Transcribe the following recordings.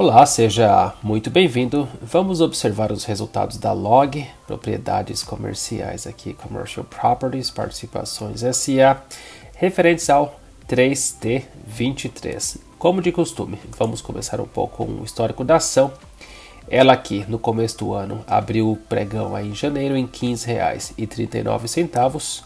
Olá, seja muito bem-vindo. Vamos observar os resultados da Log, propriedades comerciais aqui, Commercial Properties, participações SA, referentes ao 3T23. Como de costume, vamos começar um pouco com o histórico da ação. Ela aqui, no começo do ano, abriu o pregão aí em janeiro em R$ 15,39.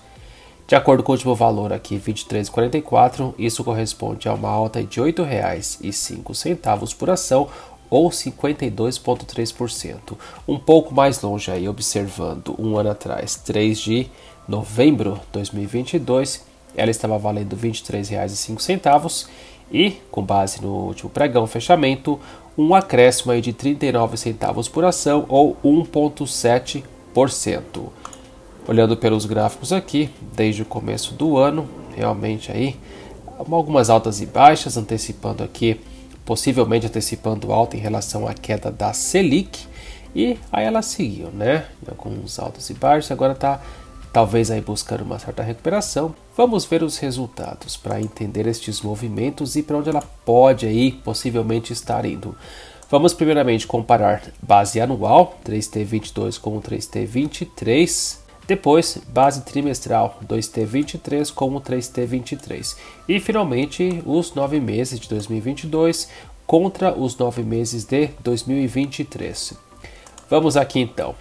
De acordo com o último valor aqui, R$ 23,44, isso corresponde a uma alta de R$ 8,05 por ação ou 52,3%. Um pouco mais longe aí, observando um ano atrás, 3 de novembro de 2022, ela estava valendo R$ 23,05 e, com base no último pregão fechamento, um acréscimo aí de 39 centavos por ação ou 1,7%. Olhando pelos gráficos aqui, desde o começo do ano, realmente aí algumas altas e baixas, antecipando aqui, possivelmente antecipando alta em relação à queda da Selic. E aí ela seguiu, né? Alguns altos e baixos, agora está talvez aí buscando uma certa recuperação. Vamos ver os resultados para entender estes movimentos e para onde ela pode aí possivelmente estar indo. Vamos primeiramente comparar base anual 3T22 com o 3T23 depois, base trimestral 2T23 com o 3T23. E finalmente, os nove meses de 2022 contra os nove meses de 2023. Vamos aqui então.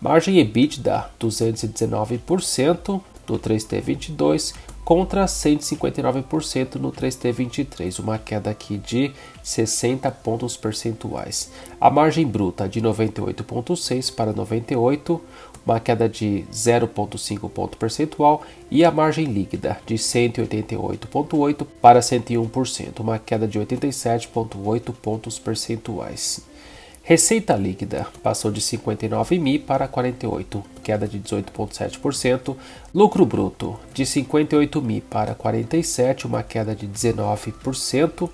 Margem EBITDA 219% no 3T22 contra 159% no 3T23, uma queda aqui de 60 pontos percentuais. A margem bruta de 98,6 para 98, uma queda de 0,5 ponto percentual, e a margem líquida de 188,8 para 101%, uma queda de 87,8 pontos percentuais. Receita líquida passou de 59 mil para 48, queda de 18,7%. Lucro bruto de 58 mil para 47, uma queda de 19%.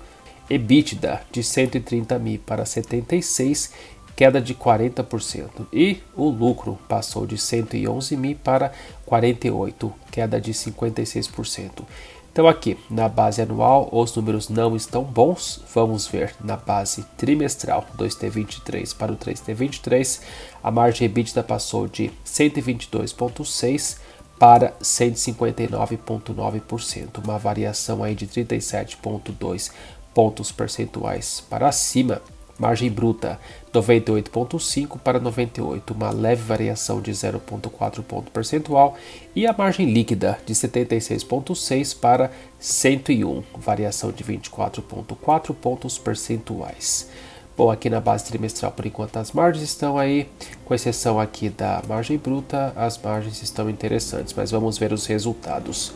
EBITDA de 130 mil para 76, queda de 40%. E o lucro passou de 111 mil para 48, queda de 56%. Então aqui, na base anual, os números não estão bons. Vamos ver na base trimestral, 2T23 para o 3T23, a margem EBITDA passou de 122,6 para 159,9%, uma variação aí de 37,2 pontos percentuais para cima. Margem bruta 98,5 para 98, uma leve variação de 0,4 ponto percentual, e a margem líquida de 76,6 para 101, variação de 24,4 pontos percentuais. Bom, aqui na base trimestral, por enquanto, as margens estão aí, com exceção aqui da margem bruta, as margens estão interessantes, mas vamos ver os resultados.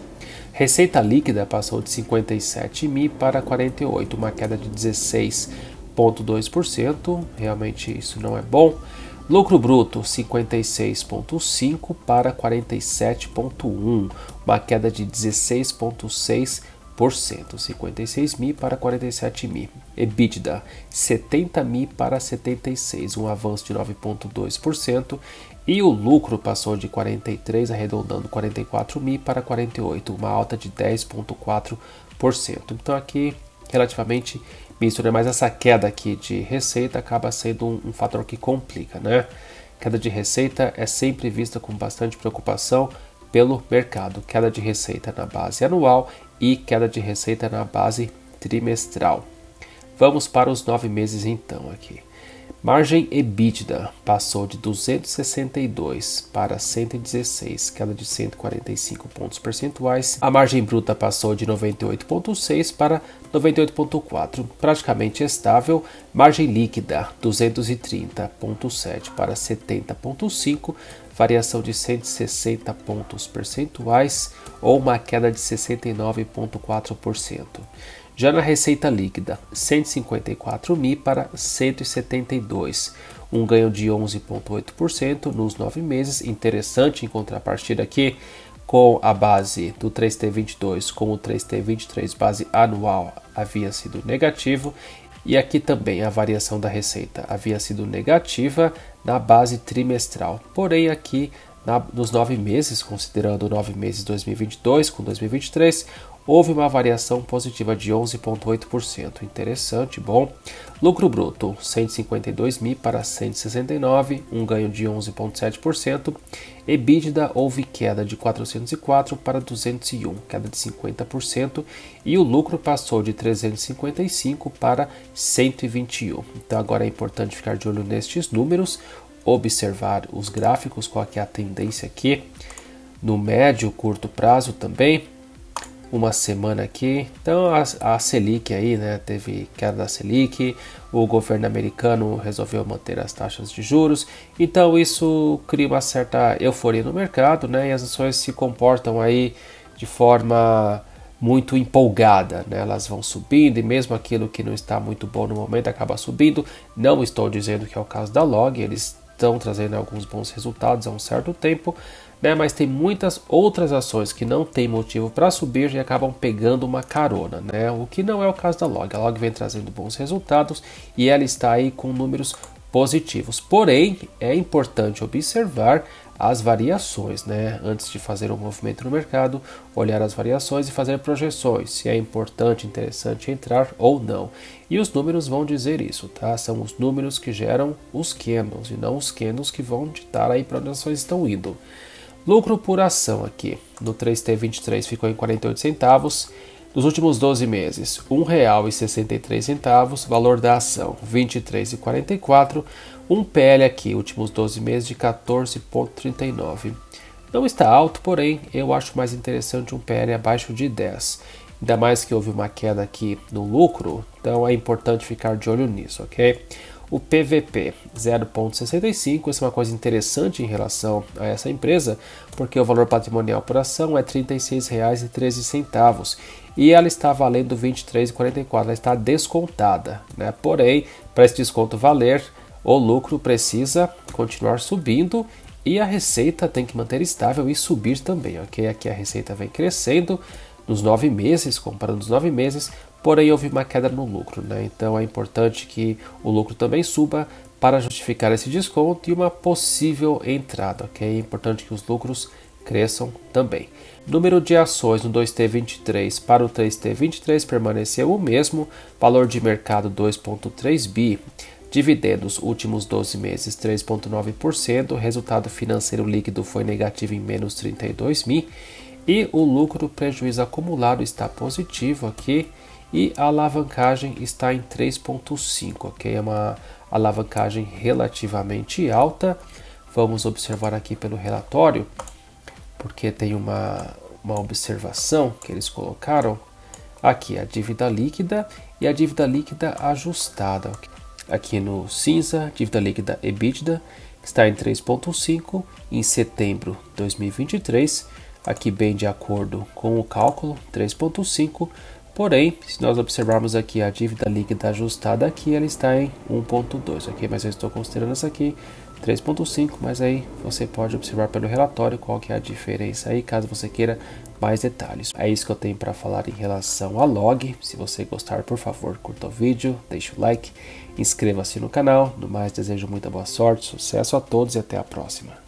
Receita líquida passou de 57 mil para 48, uma queda de 16 0,2%, realmente isso não é bom. Lucro bruto 56,5 para 47,1, uma queda de 16,6%, 56 mil para 47 mil. EBITDA 70 mil para 76, um avanço de 9,2%. E o lucro passou de 43, arredondando 44 mil para 48, uma alta de 10,4%. Então aqui relativamente misto, né? Mas essa queda aqui de receita acaba sendo um, um fator que complica, né? Queda de receita é sempre vista com bastante preocupação pelo mercado. Queda de receita na base anual e queda de receita na base trimestral. Vamos para os nove meses então aqui. Margem EBITDA passou de 262 para 116, queda de 145 pontos percentuais. A margem bruta passou de 98,6 para 98,4, praticamente estável. Margem líquida 230,7 para 70,5, variação de 160 pontos percentuais ou uma queda de 69,4%. Já na receita líquida, 154 mil para 172, um ganho de 11,8% nos nove meses. Interessante em contrapartida aqui com a base do 3T22 com o 3T23 base anual havia sido negativo e aqui também a variação da receita havia sido negativa na base trimestral. Porém aqui na, nos nove meses, considerando nove meses 2022 com 2023, houve uma variação positiva de 11,8%. Interessante, bom. Lucro bruto, 152 mil para 169, um ganho de 11,7%. EBITDA houve queda de 404 para 201, queda de 50%. E o lucro passou de 355 para 121. Então agora é importante ficar de olho nestes números, observar os gráficos, qual é a tendência aqui. No médio, curto prazo também, uma semana aqui. Então a, a Selic aí, né, teve queda da Selic, o governo americano resolveu manter as taxas de juros, então isso cria uma certa euforia no mercado, né, e as ações se comportam aí de forma muito empolgada, né? elas vão subindo e mesmo aquilo que não está muito bom no momento acaba subindo. Não estou dizendo que é o caso da Log, eles estão trazendo alguns bons resultados há um certo tempo, né? mas tem muitas outras ações que não têm motivo para subir e acabam pegando uma carona, né? o que não é o caso da Log. A Log vem trazendo bons resultados e ela está aí com números positivos. Porém, é importante observar as variações, né? Antes de fazer um movimento no mercado, olhar as variações e fazer projeções, se é importante, interessante entrar ou não. E os números vão dizer isso, tá? São os números que geram os candles e não os candles que vão ditar aí para onde as ações estão indo. Lucro por ação aqui, no 3T23 ficou em 48 centavos. Nos últimos 12 meses, R$ 1,63, valor da ação R$ 23,44, um PL aqui, últimos 12 meses de 14,39. Não está alto, porém eu acho mais interessante um PL abaixo de 10. Ainda mais que houve uma queda aqui no lucro, então é importante ficar de olho nisso, ok? O PVP 0,65, isso é uma coisa interessante em relação a essa empresa, porque o valor patrimonial por ação é R$ 36,13 e ela está valendo R$ 23,44, ela está descontada, né? Porém, para esse desconto valer, o lucro precisa continuar subindo e a receita tem que manter estável e subir também, ok? Aqui a receita vem crescendo nos nove meses, comparando os nove meses, porém houve uma queda no lucro, né? Então é importante que o lucro também suba para justificar esse desconto e uma possível entrada, ok? É importante que os lucros cresçam também. Número de ações no 2T23 para o 3T23 permaneceu o mesmo, valor de mercado 2.3 bi. Dividendos últimos 12 meses 3,9%, resultado financeiro líquido foi negativo em menos 32 mil e o lucro prejuízo acumulado está positivo aqui e a alavancagem está em 3,5, ok? É uma alavancagem relativamente alta. Vamos observar aqui pelo relatório, porque tem uma, uma observação que eles colocaram aqui, a dívida líquida e a dívida líquida ajustada. Aqui no cinza, dívida líquida EBITDA está em 3,5 em setembro de 2023, aqui bem de acordo com o cálculo, 3,5 Porém, se nós observarmos aqui a dívida líquida ajustada aqui, ela está em 1.2, ok? Mas eu estou considerando essa aqui 3.5, mas aí você pode observar pelo relatório qual que é a diferença aí, caso você queira mais detalhes. É isso que eu tenho para falar em relação a log. Se você gostar, por favor, curta o vídeo, deixe o like, inscreva-se no canal. No mais, desejo muita boa sorte, sucesso a todos e até a próxima.